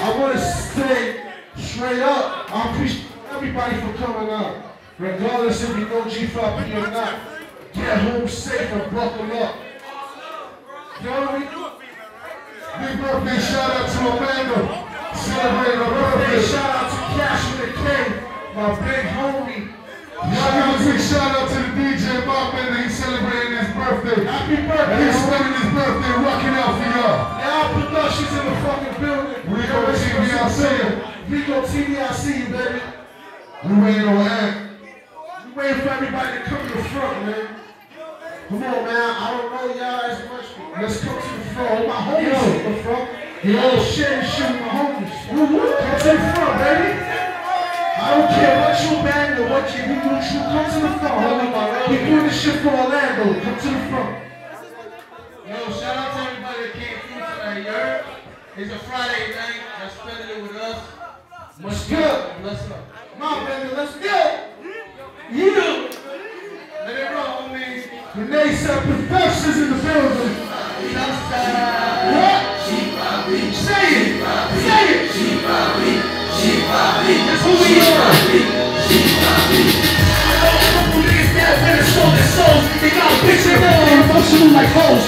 I want to say straight up, I appreciate everybody for coming out. Regardless if you know G5P or not. Get home safe and buckle up. You know what I mean? Big birthday shout out to Amanda. Celebrating her birthday. Shout out to Cash with a K, my big homie. Y'all give a big shout out to the DJ Bob Man. He's celebrating his birthday. Happy birthday. TV, I see you. Rico TV, I see you, baby. We waiting on that. We waiting for everybody to come to the front, man. Come on, man. I don't know y'all as much. Let's come to the front. All my homies in the front. Yo, shit, shit, my homies. Come to the front, baby. I don't care what you bang or what you do, you come to the front. We doing this shit for Orlando. Come to the front. It's a Friday night. Y'all spending it with us. What's good? Bless up. on, baby, let's go. You. Let it roll, homies. Renee said perfections in the building. What? Say it. Say it. That's who we are. They got a in there, emotional like hoes.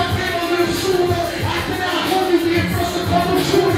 I cannot hold you, be impressed a couple shooters.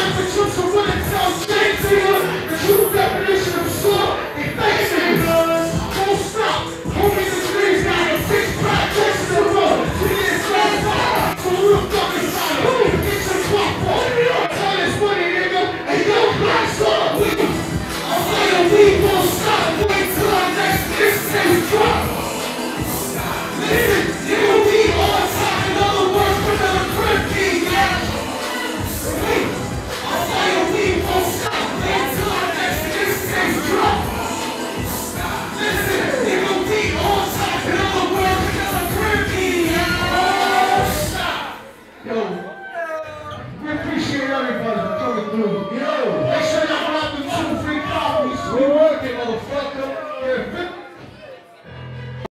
Hallelujah.